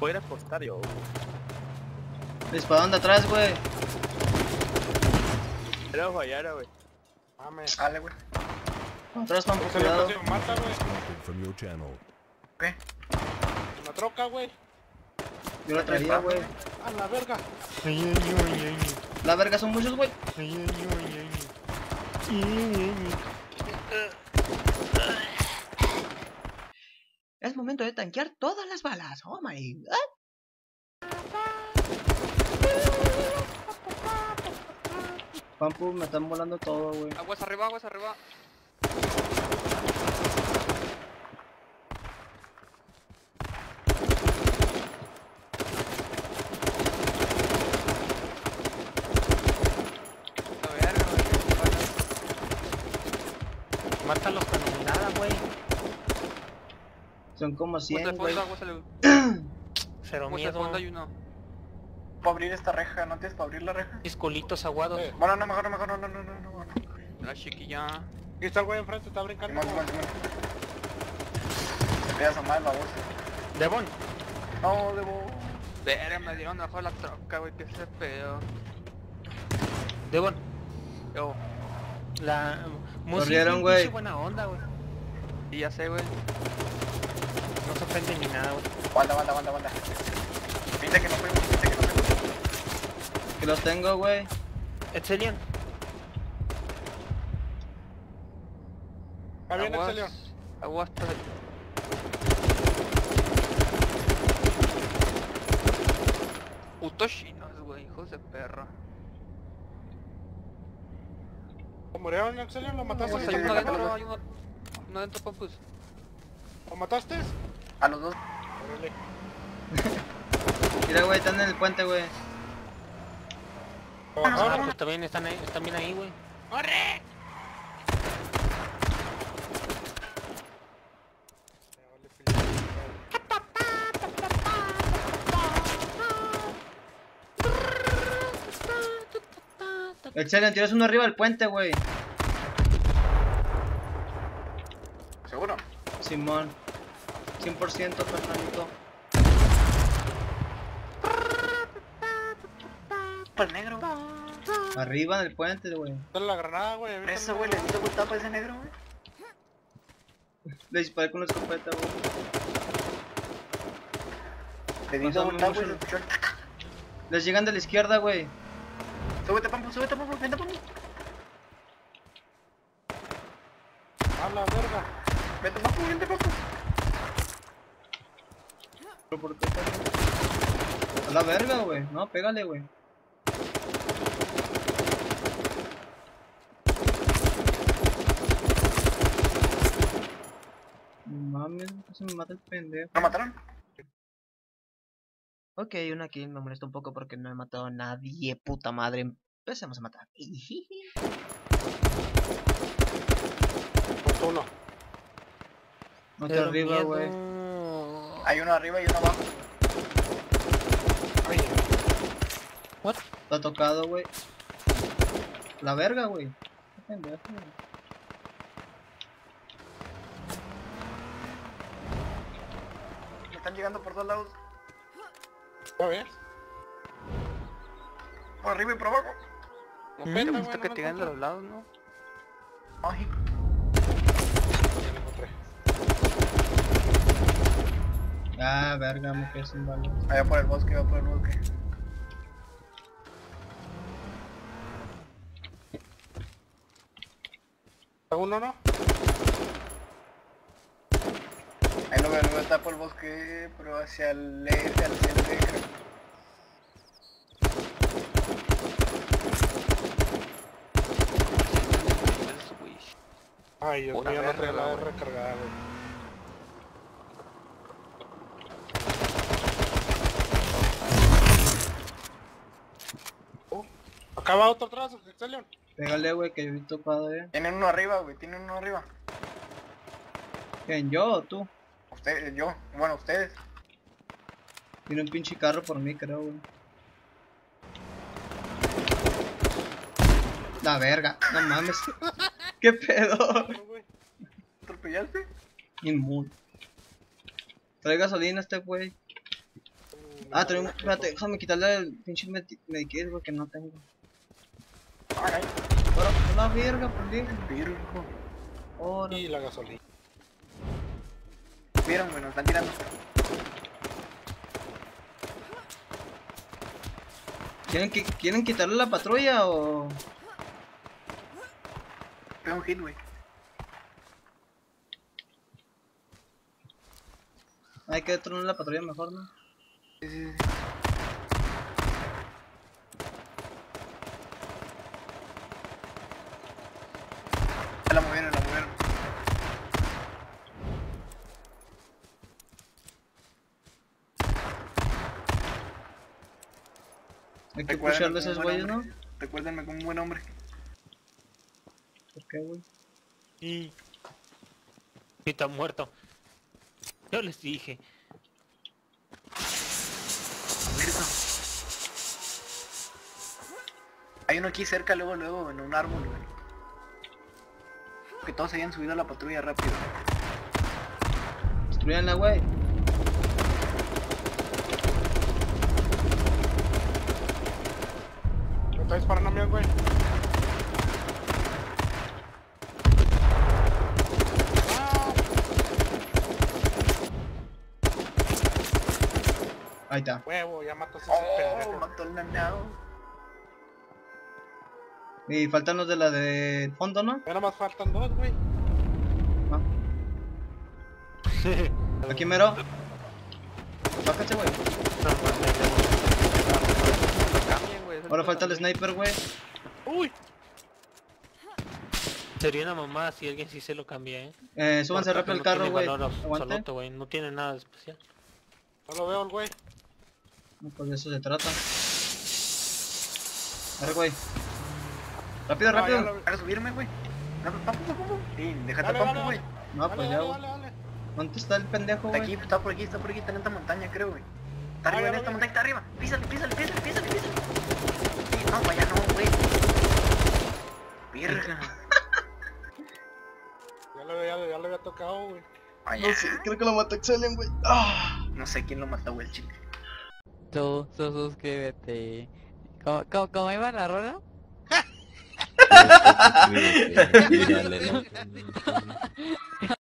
Voy a ir a apostar yo. Disparando de atrás, güey. Era fallar, güey. Mames. Dale, güey. Atrás, le cuidado. mata, güey. from your channel. ¿Qué? Una troca, güey. Yo la traía, güey. A la verga. La verga son muchos, güey. Es momento de tanquear todas las balas. Oh my god. Pampu, me están volando todo, güey. Aguas arriba, aguas arriba. Mátalos con mirada, güey. Son como Aguas de 100, güey. Cero miedo. fondo hay uno. Para abrir esta reja, ¿no tienes para abrir la reja? Pisculitos aguados. Eh. Bueno, no, mejor, no, mejor, no, no, no, no, no. no. La chiquilla. Aquí está el güey enfrente, está brincando. Simón, Simón, Simón. Te voy a asomar la voz. Devon, No, debo. Verga, me dieron abajo de la troca, güey. Que ese pedo. Devon. Yo. La música buena onda, güey. Y ya sé, güey. No se ofende ni nada, güey. Banda, banda, banda, banda. Viste que no fuimos, viste que no fuimos. Que los tengo, güey. Excelian, Está bien, Aguas. Excelion. Aguas. pues. Putos chinos, güey. Hijos de perra. ¿Lo murieron, Excelion? ¿Lo mataste? Aguas, hay uno uno. Adentro, papus. ¿Lo mataste? A los dos. Mira, güey, están en el puente, güey. ¿Lo ah, bajaron? pues también están ahí, están bien ahí, güey. Excelente, tiras uno arriba del puente, güey. ¿Seguro? Simón. 100% Fernandito. Para el negro. Arriba del puente, güey. Dale la granada, güey. Eso, güey, le para ese negro, güey. Le disparé con la escopeta, güey. Les llegan de la izquierda, güey. Súbete, Pampo, súbete, Pampo, vente, Pampo. A la verga. Vente, Pampo, vente, Pampo. ¿Pero por qué? A la verga, güey. No, pégale, güey. Mames, se me mata el pendejo. ¿Lo mataron? Ok, una kill me molesta un poco porque no he matado a nadie, puta madre. Empecemos a matar. Pues uno. No te arriba, güey. Hay uno arriba y uno abajo. Oye, Está tocado, güey. La verga, güey. Me están llegando por dos lados. ¿ya ves? Por arriba y por abajo. No Mm, no me te llegan de los lados, ¿no? Ay, Ya lo encontré. Ah, verga, me quedé sin balas. allá por el bosque, va por el bosque. ¿Está uno, no? Ahí lo veo, lo veo, está por el bosque, pero hacia el este, hacia el este. Ay, Dios mío, no traía la recargada, güey. Acá va otro atrás, Excelion. Pégale, güey, que yo he tocado, eh. Tienen uno arriba, güey, tienen uno arriba. ¿Quién, yo o tú? Ustedes, yo, bueno, ustedes. Tiene un pinche carro por mí, creo, güey. La verga, no mames. ¿Qué pedo? ¿Atropellaste? Inmune. Trae gasolina este güey. Ah, tengo, espérate, déjame quitarle el pinche medi- medikit, güey, que no tengo. La verga, por Dios. Virgo. Ahora. y la gasolina. Vieron, nos están tirando. ¿Quieren, qui- ¿Quieren quitarle la patrulla o...? Pega un hit, güey. Hay que tronar la patrulla mejor, ¿no? Sí, sí, sí. La movieron, la movieron. Hay que a esos un buen güeyes, ¿no? hombre. Recuérdenme como un buen hombre. ¿Por qué, güey? Y... Y está muerto. Yo les dije. Verga. Hay uno aquí cerca, luego, luego, en un árbol, güey. Que todos hayan subido a la patrulla rápido. Destruyanla, güey. Está disparando a mí, güey. Ahí está. Huevo, ya matas a ese Oh, pendejo. mató al nanao. Y faltan los de la del fondo, ¿no? Ya nada más faltan dos, güey. Ah. Aquí mero. Bájate, güey. No mames, lo cambien, güey. Ahora falta el sniper, güey. Uy, Sería una mamada si alguien sí se lo cambia, eh. Eh, súbanse rápido no carro, güey. absoluto, güey. No tiene nada de especial. no lo veo el güey. No, Pues de eso se trata. A ver, güey. Rápido, No, ya rápido. lo. Para subirme, güey. Sí, déjate Dale, dale, güey. No, Dale, pues ya, dale, güey. dale, dale. ¿Dónde está el pendejo, Está aquí, güey? está por aquí, está por aquí, está en esta montaña, creo, güey. Está Ah, arriba, en esta montaña, está arriba. Písale, písale, písale, písale, písale. No, vaya no, güey. Virga. Ya lo, ya, lo- ya lo había tocado, güey. Vaya. No sé, creo que lo mató Excelion, güey. Ah. No sé quién lo mató, güey, el chile. Tú, tú suscríbete. ¿Cómo, cómo, cómo iba la rola?